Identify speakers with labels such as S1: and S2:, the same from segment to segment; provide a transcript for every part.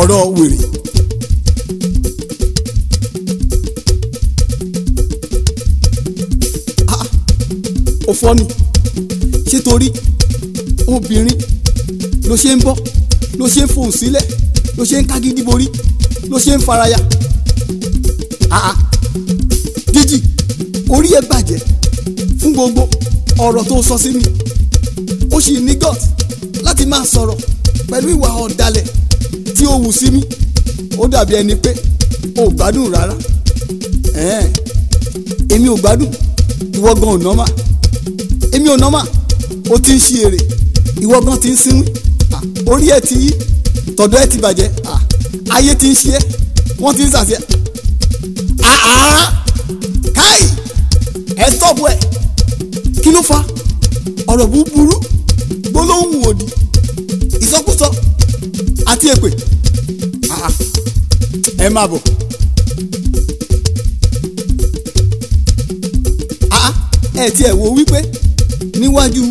S1: ọ̀rọ̀ wèrè. Ó fọ́ ni ṣé torí obìnrin ló ṣe ń bọ́ ló ṣe ń fòun sílẹ̀ ló ṣe ń kágídí borí ló ṣe ń faraya. Díjì orí ẹ bàjẹ́ fún gbogbo ọ̀rọ̀ tó sọ sí mi. Ó sì ní gut láti máa sọ̀rọ̀ pẹ̀lú ìwà ọ̀dàlẹ̀ tí ó wù sí mi ó dàbí ẹni pé ó gbádùn rárá. Èmi ò gbádùn ìwọ gan ò nọ́mà èmi ò nọ́mà ó ti ń ṣe èrè ìwọ gan ti ń sinmi. Orí ẹ ti yí tọ̀dọ̀ ẹ ti bàjẹ́. Ayé ti ń ṣe ẹ́ wọ́n ti ń sàṣẹ. káì ẹ stọ́ọ̀bù ẹ̀. Kí ló fa? Ọ̀rọ̀ búburú gbólóhùn òdì ìsọkúsọ àti èpè Ah, ah. ẹ máa bọ̀ Ah, ah. ẹ tiẹ̀ wo wípé níwájú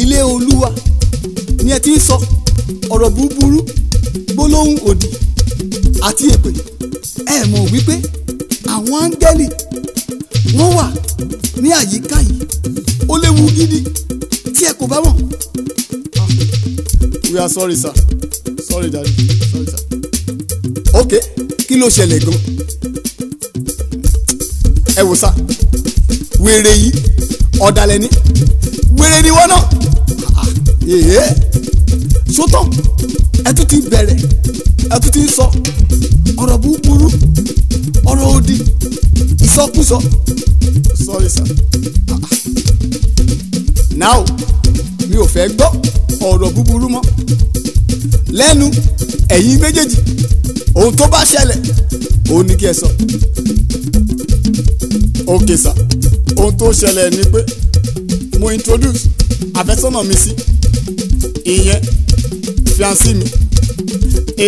S1: ilé olúwa ni ẹ ti ń sọ ọ̀rọ̀ búburú gbólóhùn òdì àti èpè ẹ mọ̀ wípé àwọn áńgẹ́lì wọ́n wà ní àyíká yìí ó léwu gidi tí ẹ kò bá mọ̀. we are sorry sir sorry daddy. Sorry sir. ok kí ló ṣẹlẹ̀ gan. ẹ wò sá wèrè yìí ọ̀dàlẹ̀ ni. Wèrè ni wọ́n náà èyí sótọ́ ẹ tún ti bẹ̀rẹ̀ ẹ tún ti ń sọ ọ̀rọ̀ búburú ọ̀rọ̀ òdì ìsọkúsọ. Sorry sir. Now mi ò fẹ́ gbọ́ ọ̀rọ̀ búburú mọ́ lẹ́nu ẹ̀yin méjèèjì ohun tó bá ṣẹlẹ̀ òun ni kí ẹ sọ. Ok sir. Ohun tó ṣẹlẹ̀ ni pé mo introduce àfẹ́sọ́nà mi sí. Ìyẹn fiancé mi.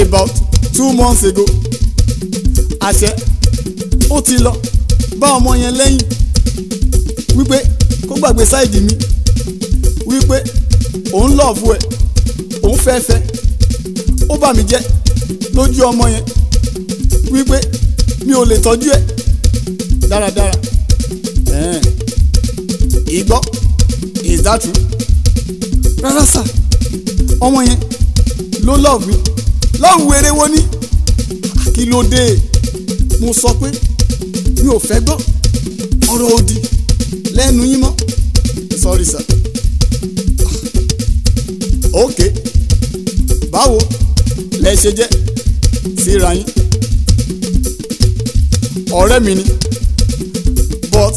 S1: About two months ago àṣẹ ó ti lọ bá ọmọ yẹn lẹ́yìn wípé kó gbàgbé sáìdì mi wípé òun lọ́ọ̀fù ẹ̀ òun fẹ́ fẹ́ ó bà mí jẹ́ lójú ọmọ yẹn wípé mi ò lè tọ́jú ẹ̀ dáradára. Ìgbọ́. True rárá sà. Ọmọ yẹn ló lọ́ọ̀fù mi. Lọ́ọ̀fù wèrè wo ni? Kí ló dé? Mo sọ pé mi ò fẹ́ gbọ́. Ọ̀rọ̀ òdì lẹ́nu yín mọ́ ṣe jẹ́ síra yín. Ọ̀rẹ́ mi ni but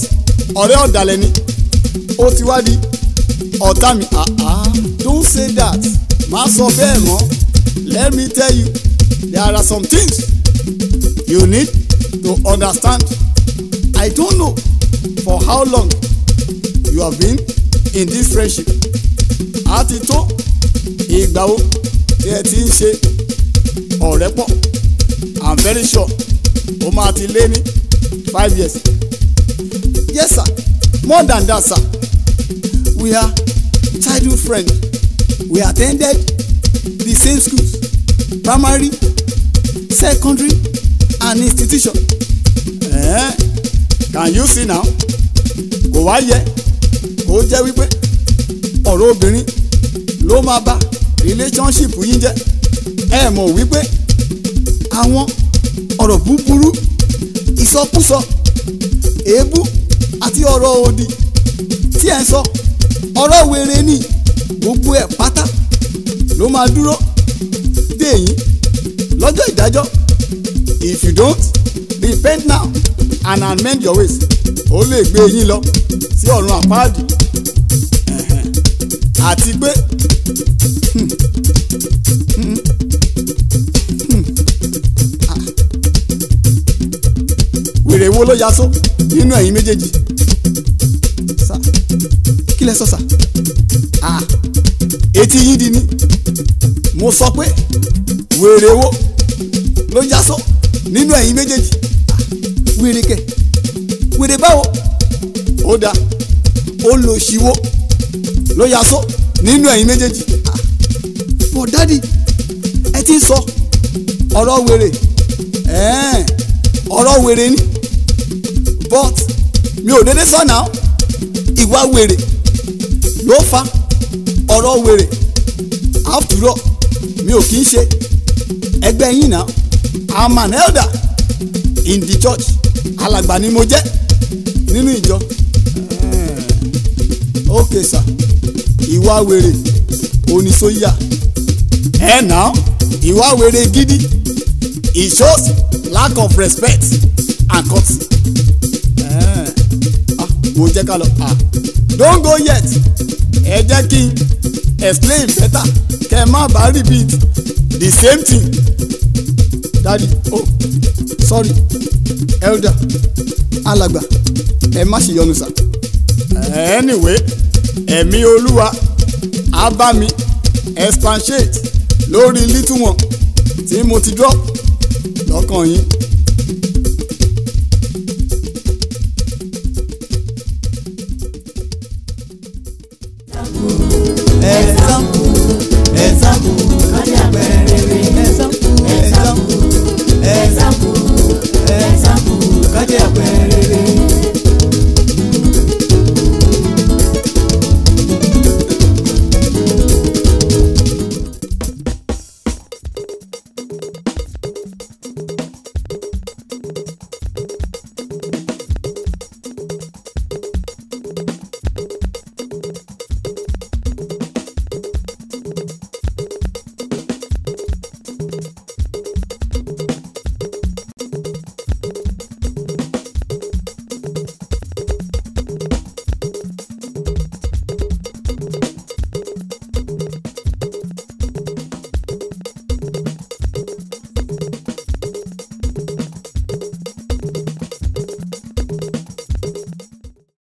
S1: ọ̀rẹ́ ọ̀dàlẹ̀ ni. Ó ti wá di ọ̀tá mi. Ah don't say that. Má sọ bẹ́ẹ̀ mọ́. Let me tell you there are some things you need to understand. I don't know for how long you have been in this friendship. A ti tó ìgbà wo tí ẹ ti ń ṣe ọ̀rẹ́ pọ̀. I'm very sure ó máa ti lé ní five years. Yes sir. More than that sir. We are childhood friends. We attended the same schools primary secondary and institution. Eh? can you see now? Kò wá yẹ kó jẹ́ wípé ọ̀rọ̀ obìnrin ló máa bá relationship yín jẹ́ ẹ mọ̀ wípé àwọn ọ̀rọ̀ búburú ìsọkúsọ èébú àti ọ̀rọ̀ òdì tí ẹ̀ ń sọ ọ̀rọ̀ wèrè ni gbogbo ẹ̀ pátá ló máa dúró dé yín. Lọ́jọ́ ìdájọ́ if you don't repent now and amend your ways ó lè gbé yín lọ sí ọ̀run àpáàdì. Àti pé wèrè wo ló yaṣọ nínú ẹ̀yin méjèèjì? Sà kí lẹ sọ sà ah etí yín di ni. Mo sọ pé wèrè wo ló yaṣọ nínú ẹ̀yin méjèèjì? Wèrè kẹ. Wèrè báwo? Ó dáa ó lò ṣíwó ló ya só nínú ẹ̀yin méjèèjì? Bọ̀ dádì ẹ ti sọ ọ̀rọ̀ wèrè. Ọ̀rọ̀ wèrè ni but mi ò dédé sọ náà ìwà wèrè ló fa ọ̀rọ̀ wèrè. After all mi ò kì í ṣe. Ẹgbẹ́ yín náà I'm an elder in the church. Alàgbà ni mo jẹ́ nínú ìjọ. Ok sir. Ìwà wèrè oníṣòyà ẹ náà ìwà wèrè gidi it shows lack of respect and courtesy wo jẹ́ ká lọ. Ah don't go yet. Ẹ jẹ́ kí n explain better. Kẹ́ ẹ má bàa repeat the same thing. Daddy oh sorry. Elder alàgbà ẹ má ṣe yọnu sá. Anyway ẹ̀mí olúwa á bá mi expatiate lórí little one tí mo ti drop lọ́kàn yín.
S2: Example, example, kájẹ́ àpẹẹrẹ rere. Example, example, example, example, kájẹ́ àpẹẹrẹ rere.